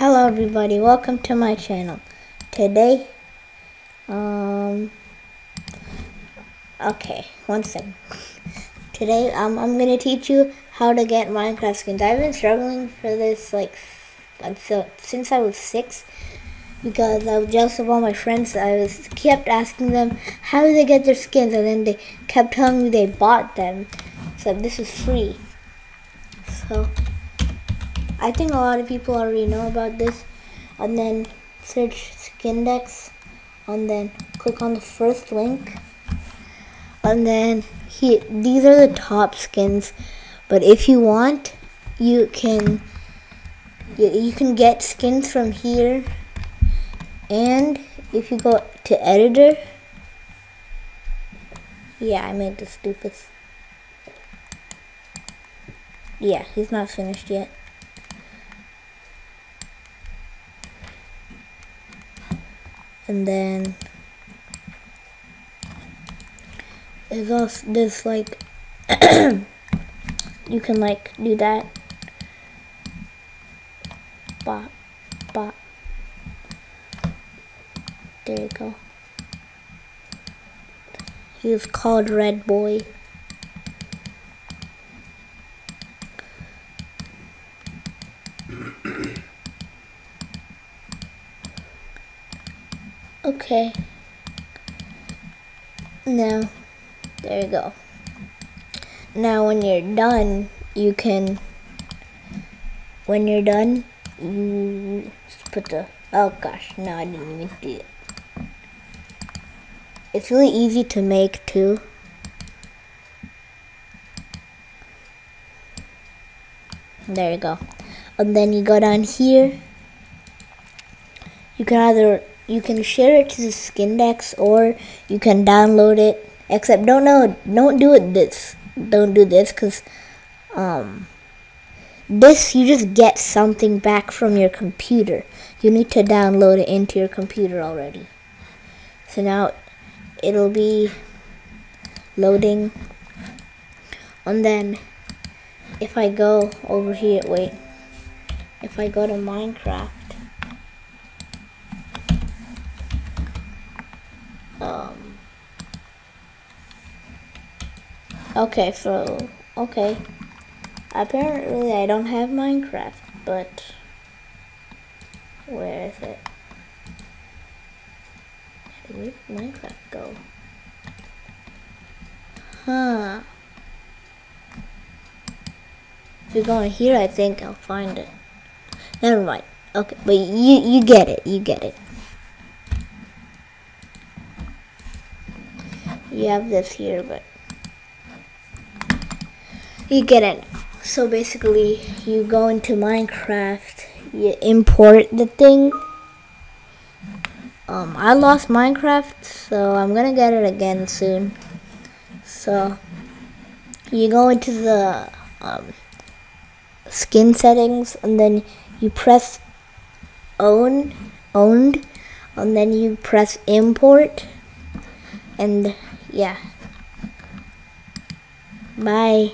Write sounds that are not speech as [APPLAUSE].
Hello everybody, welcome to my channel. Today, um, okay, one second. Today, um, I'm gonna teach you how to get Minecraft skins. I've been struggling for this like, since I was six, because I was jealous of all my friends. I was kept asking them how do they get their skins, and then they kept telling me they bought them. So this is free. So. I think a lot of people already know about this. And then search Skindex and then click on the first link. And then he, these are the top skins. But if you want, you can you, you can get skins from here. And if you go to editor, yeah, I made the stupid. Yeah, he's not finished yet. And then there's also this like [CLEARS THROAT] you can like do that. Bop bop. There you go. He's called red boy Okay. Now, there you go. Now when you're done, you can, when you're done, you put the, oh gosh, no I didn't even do it. It's really easy to make too. There you go. And then you go down here. You can either you can share it to the Skindex or you can download it. Except don't know, don't do it this. Don't do this because um, this you just get something back from your computer. You need to download it into your computer already. So now it'll be loading. And then if I go over here, wait. If I go to Minecraft Um. Okay, so okay. Apparently, I don't have Minecraft, but where is it? Where did Minecraft go? Huh. If you go in here, I think I'll find it. Never mind. Okay, but you you get it. You get it. You have this here, but you get it. So basically, you go into Minecraft, you import the thing. Um, I lost Minecraft, so I'm gonna get it again soon. So, you go into the um, skin settings, and then you press own, owned, and then you press import, and yeah. Bye.